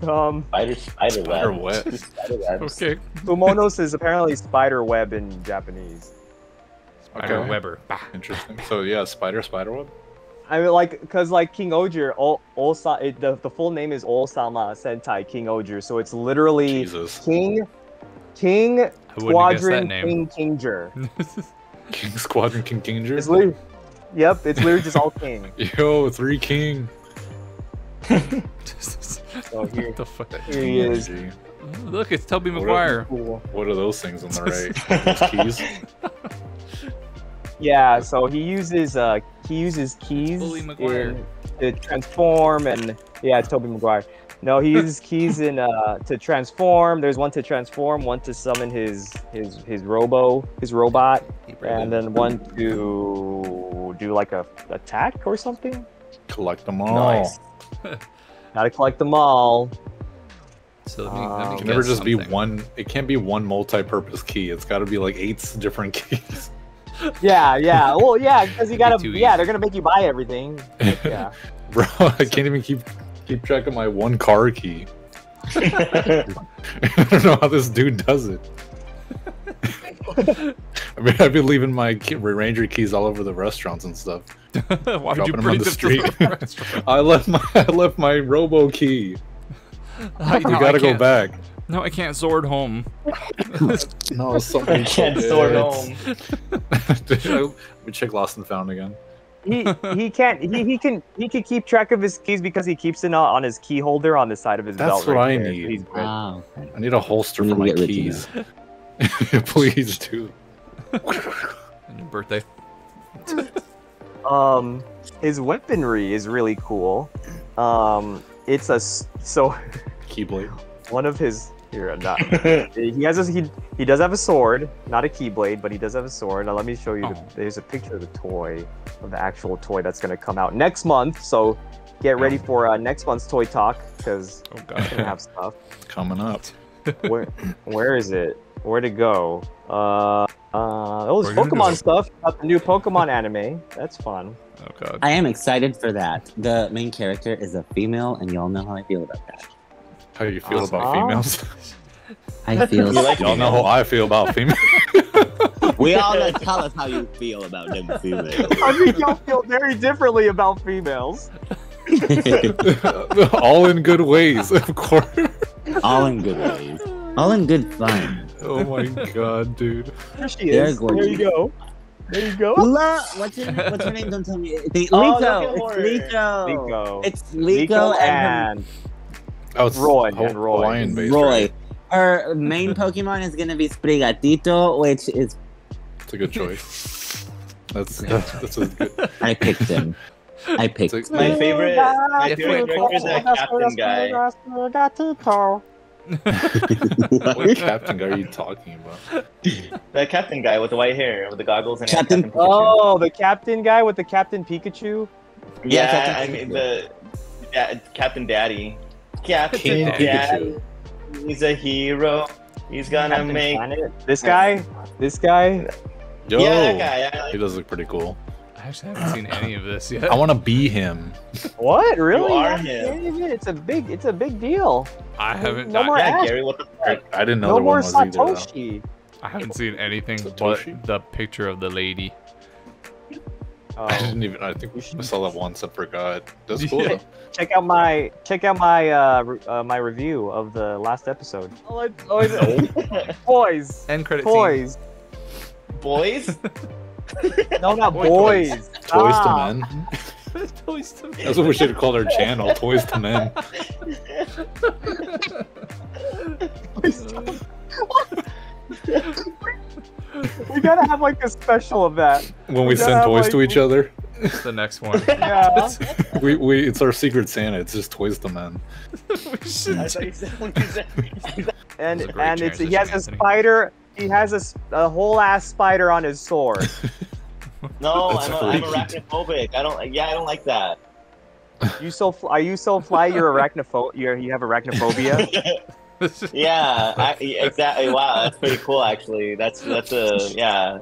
Speaker 2: Um,
Speaker 3: Spider Spider
Speaker 4: Spider
Speaker 3: Web.
Speaker 4: Web.
Speaker 3: Spider webs.
Speaker 5: okay.
Speaker 2: Kumonos is apparently spider web in Japanese.
Speaker 5: Spider
Speaker 4: Okay.
Speaker 5: Weber. Bah.
Speaker 4: Interesting. So yeah, Spider Spiderweb.
Speaker 2: I mean, like, cause like King Ol, Olsa, it, the the full name is Ohsama Sentai King Ohger, so it's literally
Speaker 4: Jesus.
Speaker 2: King, King
Speaker 5: I wouldn't have guessed that
Speaker 2: Squadron. King Kinger.
Speaker 4: King Squadron King Kinger.
Speaker 2: It's literally, yep, it's literally just all King.
Speaker 4: Yo, three King.
Speaker 2: So here,
Speaker 5: what the fuck?
Speaker 2: here he is.
Speaker 5: Look, it's Tobey.
Speaker 2: Cool.
Speaker 4: What are those things on the right? Keys.
Speaker 2: Yeah, so he uses uh he uses keys
Speaker 5: Bully Maguire.
Speaker 2: in, to transform and yeah, Tobey Maguire. No, he uses keys in uh to transform. There's one to transform, one to summon his his his robo, his robot, and then one to do like a attack or something.
Speaker 4: Collect them all.
Speaker 3: Nice.
Speaker 2: Gotta collect them all.
Speaker 5: So let me, let me
Speaker 2: Um,
Speaker 4: It can never just be one. It can't be one multi-purpose key. It's got to be like eight different keys.
Speaker 2: Yeah, yeah. Well, yeah, because you gotta. Yeah,
Speaker 5: easy.
Speaker 2: they're gonna make you buy everything. Yeah.
Speaker 4: Bro, I can't even keep keep track of my one car key. I don't know how this dude does it. I mean, I've been leaving my key, Ranger keys all over the restaurants and stuff.
Speaker 5: Why would you
Speaker 4: dropping 'em
Speaker 5: bring
Speaker 4: on the street.
Speaker 5: the?
Speaker 4: I left my I left my Robo key.
Speaker 5: I,
Speaker 4: We
Speaker 5: no,
Speaker 4: gotta go back.
Speaker 5: No, I can't sword home.
Speaker 4: No, somebody
Speaker 3: I can't sword home.
Speaker 4: Let me check Lost and Found again.
Speaker 2: He he can't he, he can he can keep track of his keys because he keeps it on on his key holder on the side of his
Speaker 4: That's
Speaker 2: belt.
Speaker 4: what
Speaker 2: right
Speaker 4: I
Speaker 2: there.
Speaker 4: need.
Speaker 1: Wow.
Speaker 4: I need a holster
Speaker 1: We
Speaker 4: for my
Speaker 1: to get rich
Speaker 4: keys. Please do.
Speaker 5: On your birthday.
Speaker 2: Um, his weaponry is really cool. Um, it's a so
Speaker 4: Keyblade.
Speaker 2: one of his here not he has a, he he does have a sword, not a keyblade, but he does have a sword. Now let me show you.
Speaker 5: Oh.
Speaker 2: The, there's a picture of the toy, of the actual toy that's gonna come out next month. So get ready for uh, next month's toy talk because
Speaker 5: Oh
Speaker 2: we're gonna have stuff.
Speaker 4: Coming up.
Speaker 2: Where where is it? Where to go? Uh, uh, oh,
Speaker 5: We're
Speaker 2: there's
Speaker 5: gonna
Speaker 2: Pokemon
Speaker 5: go.
Speaker 2: stuff. Got the new Pokemon anime. That's fun.
Speaker 5: Oh god.
Speaker 1: I am excited for that. The main character is a female, and y'all know how I feel about that.
Speaker 4: How do you feel about
Speaker 2: Uh-huh.
Speaker 4: females?
Speaker 1: I feel.
Speaker 3: You like
Speaker 4: Y'all know how I feel about females.
Speaker 1: we all know. Tell us how you feel about them females.
Speaker 2: I think y'all feel very differently about females.
Speaker 4: All in good ways, of course.
Speaker 1: all in good ways. All in good fun.
Speaker 4: Oh my god, dude.
Speaker 2: There she
Speaker 1: They're
Speaker 2: is. There you go. There you go.
Speaker 1: La, what's your what's your name? Don't tell me. The,
Speaker 3: Oh,
Speaker 1: Liko.
Speaker 3: look at
Speaker 1: It's Liko.
Speaker 2: Nico.
Speaker 1: It's Liko, and
Speaker 2: and
Speaker 4: Oh, it's
Speaker 2: Roy
Speaker 4: Ho-
Speaker 2: and Roy.
Speaker 4: Hawaiian
Speaker 1: her,
Speaker 4: based.
Speaker 1: Roy.
Speaker 4: right?
Speaker 1: Her main Pokemon is gonna be Sprigatito, which is
Speaker 4: It's a good choice. That's that's a good.
Speaker 1: I picked him. I picked.
Speaker 4: It's a-
Speaker 3: My favorite, my favorite character is that captain guy.
Speaker 4: What captain guy are you talking about?
Speaker 3: That captain guy with the white hair, with the goggles and
Speaker 1: Captain-
Speaker 3: Captain Pikachu.
Speaker 2: Oh, the captain guy with the Captain Pikachu.
Speaker 1: Yeah,
Speaker 3: yeah,
Speaker 1: Captain
Speaker 3: I mean
Speaker 1: Pikachu.
Speaker 3: the yeah, Captain Daddy. Captain
Speaker 4: King
Speaker 3: Daddy. He's a hero. He's gonna
Speaker 2: Captain
Speaker 3: make.
Speaker 2: Planet. This guy. This guy.
Speaker 4: Yo,
Speaker 3: Yeah, that guy. Like
Speaker 4: he does look pretty cool.
Speaker 5: I actually haven't seen any of this yet.
Speaker 4: I want to be him.
Speaker 2: What? Really?
Speaker 3: are
Speaker 2: Not
Speaker 3: him.
Speaker 2: any of it? It's a big. It's a big deal.
Speaker 5: I haven't.
Speaker 2: No
Speaker 5: I,
Speaker 2: more
Speaker 3: Yeah, Gary, what the
Speaker 4: I,
Speaker 3: fuck?
Speaker 4: I didn't know
Speaker 2: No
Speaker 4: there
Speaker 2: more
Speaker 4: one was either. though.
Speaker 2: Satoshi.
Speaker 5: I haven't seen anything
Speaker 4: Satoshi?
Speaker 5: but the picture of the lady.
Speaker 2: Oh.
Speaker 4: I didn't even. I think I saw that once and forgot. That's cool.
Speaker 5: Yeah.
Speaker 4: though.
Speaker 2: check out my check out my uh, re- uh my review of the last episode. Oh, it's, oh, it's, boys,
Speaker 5: End credit scene.
Speaker 2: boys.
Speaker 3: Boys?
Speaker 2: No, not
Speaker 5: Boy
Speaker 2: boys.
Speaker 4: Toys to
Speaker 2: Ah.
Speaker 4: Men.
Speaker 5: Toys to Men.
Speaker 4: That's what we should have called our channel. Toys to Men.
Speaker 2: We gotta have like a special of that.
Speaker 4: When we
Speaker 2: Yeah,
Speaker 4: send toys
Speaker 2: like-
Speaker 4: to each other,
Speaker 5: It's the next one.
Speaker 2: Yeah.
Speaker 4: we, we it's our secret Santa. It's just Toys to Men.
Speaker 5: we should
Speaker 3: thought you said when you said-
Speaker 2: and
Speaker 5: a
Speaker 2: and it's he has a spider. He has a, a whole ass spider on his sword.
Speaker 3: No,
Speaker 4: That's
Speaker 3: I'm, a, I'm arachnophobic. I don't. Yeah, I don't like that.
Speaker 2: You so fl- are you so fly? You're arachnopho- You're you have arachnophobia.
Speaker 3: Yeah, I, exactly. Wow, that's pretty cool. Actually, that's that's a yeah.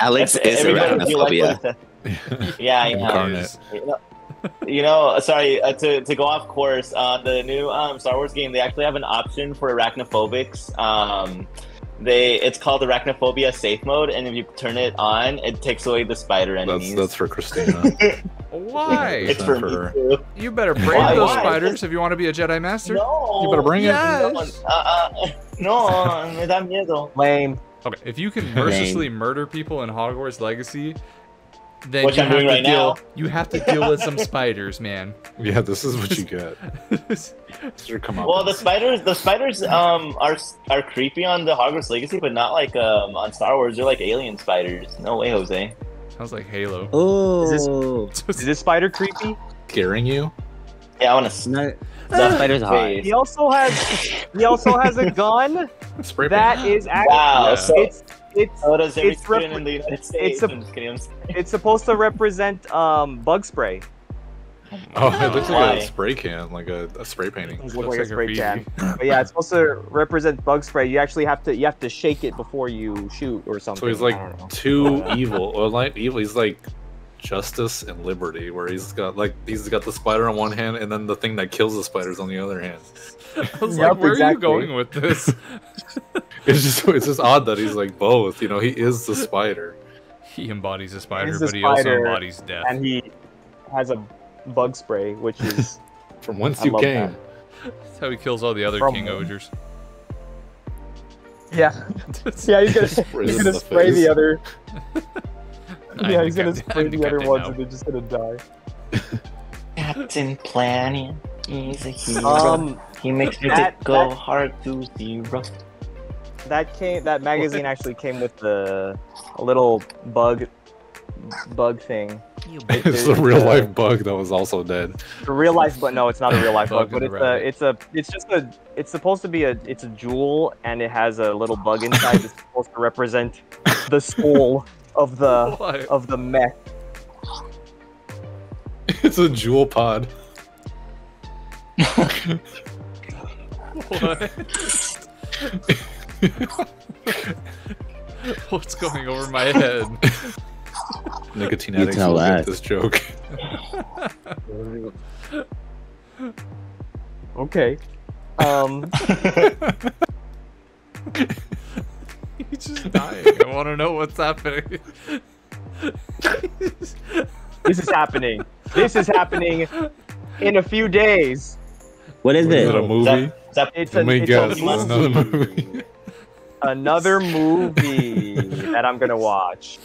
Speaker 6: Alex
Speaker 3: That's-
Speaker 6: is
Speaker 3: everybody do like
Speaker 6: arachnophobia.
Speaker 3: Yeah, I am. You know, you know, sorry uh, to, to go off course. Uh, the new um, Star Wars game, they actually have an option for arachnophobics. Um, they it's called Arachnophobia Safe Mode, and if you turn it on, it takes away the spider
Speaker 4: That's that's for Christina.
Speaker 5: Why?
Speaker 3: it's for me too.
Speaker 5: You better brave
Speaker 3: Why?
Speaker 5: those
Speaker 3: Why?
Speaker 5: spiders if you want to be a Jedi Master.
Speaker 3: No,
Speaker 4: You better bring it.
Speaker 3: No,
Speaker 5: Yes.
Speaker 3: uh, uh, no, me da miedo.
Speaker 2: Lame.
Speaker 5: Okay, if you can mercilessly murder people in Hogwarts Legacy, then
Speaker 3: Which
Speaker 5: you
Speaker 3: I'm
Speaker 5: have to
Speaker 3: right
Speaker 5: deal.
Speaker 3: now.
Speaker 5: You have to deal with some spiders, man.
Speaker 4: yeah, this is what you get. Should come up.
Speaker 3: Well, the spiders, the spiders, um, are are creepy on the Hogwarts Legacy, but not like um on Star Wars. They're like alien spiders. No way, Jose.
Speaker 5: Sounds like Halo.
Speaker 1: Oh,
Speaker 2: Is this spider creepy?
Speaker 4: scaring you.
Speaker 3: Yeah, I want to.
Speaker 1: no, the spider's hot.
Speaker 2: He also has he also has a gun
Speaker 4: Spray
Speaker 2: that
Speaker 4: paint.
Speaker 2: is actually
Speaker 3: Wow.
Speaker 5: Yeah.
Speaker 3: So,
Speaker 2: it's it's
Speaker 3: so does every
Speaker 2: it's
Speaker 3: student
Speaker 2: rep-
Speaker 3: in the United States.
Speaker 2: a-
Speaker 3: I'm just kidding. I'm just-
Speaker 2: it's supposed to represent um bug spray.
Speaker 4: Oh, it looks like a spray can, like a, a spray painting.
Speaker 2: It
Speaker 5: Looks
Speaker 2: looks like a spray
Speaker 5: graffiti.
Speaker 2: can. But yeah, it's supposed to represent bug spray. You actually have to you have to shake it before you shoot or something.
Speaker 4: So he's like too evil. or like evil. He's like justice and liberty, where he's got like he's got the spider on one hand, and then the thing that kills the spiders on the other hand.
Speaker 5: I was
Speaker 2: Yep,
Speaker 5: like, where are you going with this?
Speaker 4: It's just it's just odd that he's like both. You know, he is the spider.
Speaker 5: he embodies a spider,
Speaker 2: He's a
Speaker 5: but he also embodies death.
Speaker 2: and he has a bug spray, which is
Speaker 4: From whence
Speaker 2: I
Speaker 4: you
Speaker 2: love
Speaker 4: came.
Speaker 5: That's how he kills all the other
Speaker 2: From
Speaker 5: King
Speaker 2: him.
Speaker 5: Ohgers.
Speaker 2: Yeah. Yeah, he's gonna,
Speaker 4: Spray
Speaker 2: he's gonna
Speaker 4: the
Speaker 2: spray
Speaker 4: face.
Speaker 2: the other. Yeah, he's gonna spray
Speaker 5: the
Speaker 2: the other ones
Speaker 5: now.
Speaker 2: and they're just gonna die.
Speaker 3: Captain Planet. He's a hero.
Speaker 2: Um,
Speaker 3: he makes it
Speaker 2: that-
Speaker 3: go
Speaker 2: that-
Speaker 3: hard to zero.
Speaker 2: that came. That magazine actually came with the a little bug, bug thing.
Speaker 4: It's a real life bug that was also dead.
Speaker 2: It's A real life, but no, it's not a real life
Speaker 5: Bug
Speaker 2: bug. But
Speaker 5: the
Speaker 2: it's a, it's a, it's just a, it's supposed to be a, it's a jewel, and it has a little bug inside that's supposed to represent the soul of the
Speaker 5: What?
Speaker 2: of the mech.
Speaker 4: It's a jewel pod.
Speaker 5: What? What's going over my head?
Speaker 4: Nicotine
Speaker 1: You
Speaker 4: addicts
Speaker 1: tell
Speaker 4: will
Speaker 1: that.
Speaker 4: get this joke.
Speaker 2: Okay. Um.
Speaker 5: He's just dying. I want to know what's happening.
Speaker 2: this is happening. This is happening in a few days.
Speaker 1: What is
Speaker 4: Is it
Speaker 1: it?
Speaker 4: a movie?
Speaker 3: Zap,
Speaker 2: It's a, it's
Speaker 4: guess.
Speaker 2: a
Speaker 3: must-
Speaker 4: Another movie.
Speaker 2: another movie that I'm gonna watch.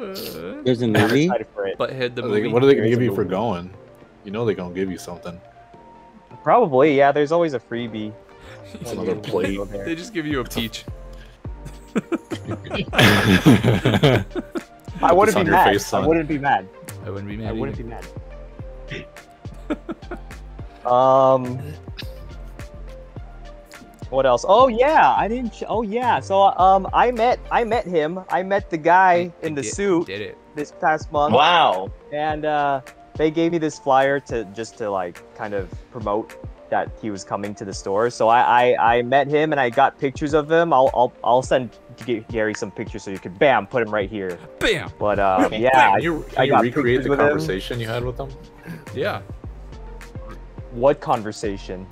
Speaker 1: There's a
Speaker 2: I'm
Speaker 1: movie.
Speaker 2: excited for.
Speaker 5: Butthead the
Speaker 4: Are
Speaker 5: movie.
Speaker 4: what are they gonna
Speaker 2: There is
Speaker 4: give you for going? You know they're gonna give you something.
Speaker 2: Probably, yeah. There's always a freebie.
Speaker 4: It's another plate.
Speaker 5: They just give you a peach.
Speaker 2: I wouldn't be mad.
Speaker 4: face,
Speaker 2: I wouldn't be mad.
Speaker 5: I wouldn't be mad.
Speaker 2: I wouldn't
Speaker 5: either.
Speaker 2: be mad. um. What else? Oh yeah, I didn't. Ch- oh yeah, so um, I met I met him. I met the guy
Speaker 5: I
Speaker 2: in the
Speaker 5: did-
Speaker 2: suit
Speaker 5: Did it?
Speaker 2: this past month.
Speaker 3: wow.
Speaker 2: and uh, they gave me this flyer to just to like kind of promote that he was coming to the store. So I I, I met him and I got pictures of him. I'll I'll, I'll send G- Gary some pictures so you could bam put him right here.
Speaker 5: Bam.
Speaker 2: But
Speaker 3: uh,
Speaker 2: yeah,
Speaker 4: Can
Speaker 2: I-
Speaker 4: you,
Speaker 2: I
Speaker 4: can you recreate the
Speaker 2: with him.
Speaker 4: conversation you had with them?
Speaker 5: Yeah.
Speaker 2: what conversation?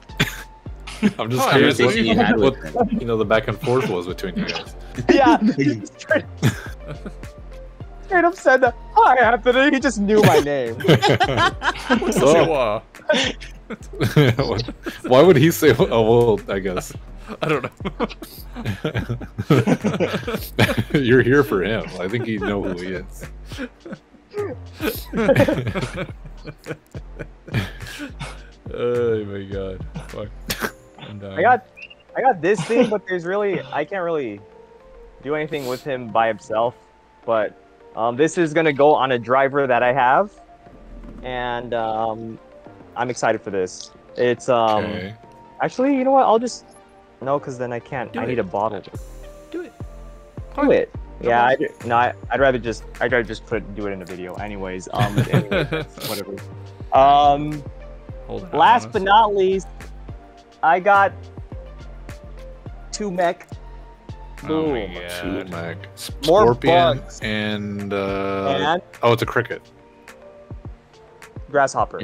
Speaker 4: I'm just
Speaker 5: Oh,
Speaker 4: curious what,
Speaker 1: you had
Speaker 4: what you know the back and forth was between you guys.
Speaker 2: yeah, straight, straight up said that. Hi, Anthony. He just knew my name.
Speaker 4: Oh,
Speaker 5: Konnichiwa.
Speaker 4: Why would he say? Oh well, I guess
Speaker 5: I don't know.
Speaker 4: you're here for him. I think you know who he is.
Speaker 5: oh my god. Fuck. I'm dying.
Speaker 2: I got I got this thing, but there's really I can't really do anything with him by himself. But um, this is gonna go on a driver that I have, and um, I'm excited for this. It's um
Speaker 4: Okay.
Speaker 2: actually you know what I'll just no because then I can't
Speaker 5: Do
Speaker 2: I
Speaker 5: it.
Speaker 2: need a bottle.
Speaker 5: Do it.
Speaker 2: Do it. Yeah,
Speaker 5: on.
Speaker 2: I, no, I, I'd rather just I'd rather just put do it in a video. Anyways, um, anyway, whatever. Um,
Speaker 5: Hold on,
Speaker 2: last but not least, I got two mech.
Speaker 5: Oh my
Speaker 2: Boom.
Speaker 4: Two
Speaker 5: god.
Speaker 4: Mac,
Speaker 2: More
Speaker 4: Scorpion,
Speaker 2: bugs.
Speaker 4: and uh,
Speaker 2: and
Speaker 4: oh, it's a cricket.
Speaker 2: grasshopper.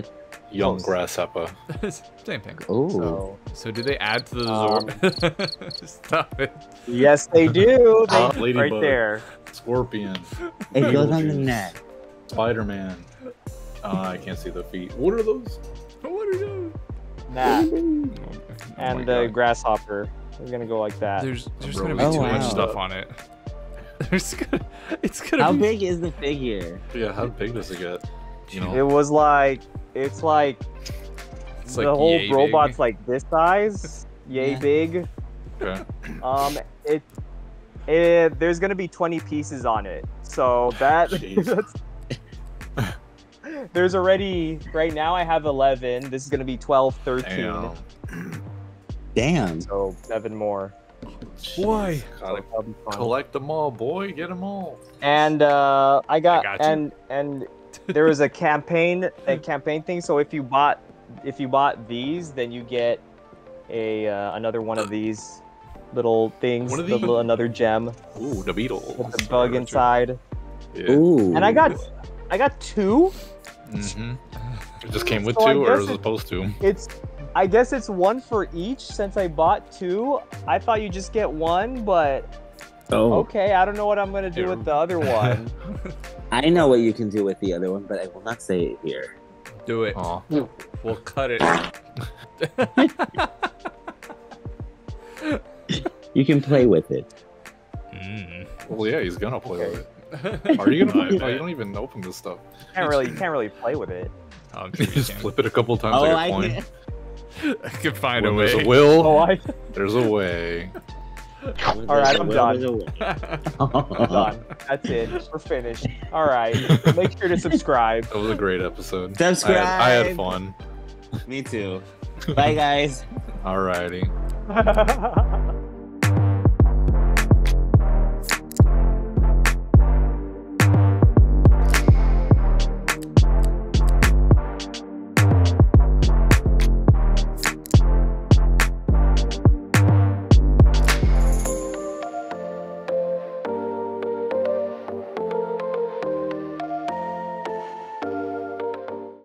Speaker 4: Young
Speaker 2: Close.
Speaker 4: grasshopper.
Speaker 5: Same thing.
Speaker 1: Oh,
Speaker 2: So
Speaker 5: So do they add to the
Speaker 2: Um,
Speaker 5: Zor? Stop it.
Speaker 2: yes, they do. They,
Speaker 4: Uh,
Speaker 2: right
Speaker 4: ladybug.
Speaker 2: there.
Speaker 4: Scorpion,
Speaker 1: it goes on the
Speaker 4: Beetlejuice.
Speaker 1: neck.
Speaker 4: Spider Man. Uh, I can't see the feet. What are those?
Speaker 5: What are you
Speaker 2: That
Speaker 5: doing?
Speaker 2: and
Speaker 5: oh
Speaker 2: the
Speaker 5: God.
Speaker 2: grasshopper. We're gonna go like that.
Speaker 5: There's there's
Speaker 4: Bro,
Speaker 5: gonna be
Speaker 1: oh,
Speaker 5: too much
Speaker 1: wow.
Speaker 5: stuff on it. There's gonna it's gonna
Speaker 1: How
Speaker 5: be
Speaker 1: big is the figure?
Speaker 4: Yeah, how big does it get? You know,
Speaker 2: It was like it's like
Speaker 5: it's
Speaker 2: the
Speaker 5: like
Speaker 2: whole
Speaker 5: yay big.
Speaker 2: robot's like this size, yay
Speaker 1: Yeah.
Speaker 2: big.
Speaker 4: okay.
Speaker 2: Um, it, it there's gonna be 20 pieces on it, so that that's, there's already right now I have 11. This is gonna be 12, 13,
Speaker 4: Damn.
Speaker 1: Damn.
Speaker 2: so seven more.
Speaker 5: Why?
Speaker 4: Gotta
Speaker 2: That'll be fun.
Speaker 4: collect them all, boy. Get them all.
Speaker 2: And uh, I got,
Speaker 5: I got
Speaker 2: and and there was a campaign a campaign thing. So if you bought if you bought these, then you get a uh, another one of these little things,
Speaker 4: What are
Speaker 2: the
Speaker 4: these?
Speaker 2: little- another gem
Speaker 4: Ooh, the beetle.
Speaker 2: with the bug inside.
Speaker 4: Yeah.
Speaker 1: Ooh.
Speaker 2: And I got I got two.
Speaker 4: Mm-hmm. It just came with
Speaker 2: So
Speaker 4: two, or
Speaker 2: guess
Speaker 4: was it
Speaker 2: it-
Speaker 4: supposed to?
Speaker 2: It's I guess it's one for each since I bought two. I thought you just get one, but
Speaker 1: Oh,
Speaker 2: okay, I don't know what I'm gonna do
Speaker 4: Here.
Speaker 2: with the other one.
Speaker 1: I know what you can do with the other one, but I will not say it here.
Speaker 5: Do it.
Speaker 4: Aw.
Speaker 5: We'll cut it.
Speaker 1: You can play with it.
Speaker 5: Mm.
Speaker 4: Well, yeah, he's gonna play
Speaker 2: Okay.
Speaker 4: with it. Are you gonna? Oh, you don't even open this stuff.
Speaker 2: Can't really, you can't really play with it.
Speaker 5: Oh, I'm
Speaker 4: You
Speaker 5: sure you
Speaker 4: just
Speaker 5: can.
Speaker 4: flip it a couple times
Speaker 1: Oh,
Speaker 4: like
Speaker 1: I
Speaker 4: a coin.
Speaker 1: can.
Speaker 5: I can find
Speaker 4: When
Speaker 5: a
Speaker 4: there's a will,
Speaker 2: Oh, I,
Speaker 4: there's a way.
Speaker 2: All right, I'm done.
Speaker 1: done.
Speaker 2: I'm done. That's it. We're finished. All right. Make sure to subscribe.
Speaker 4: That was a great episode.
Speaker 1: Subscribe.
Speaker 4: I had, I had fun.
Speaker 1: Me too. Bye, guys.
Speaker 4: Alrighty.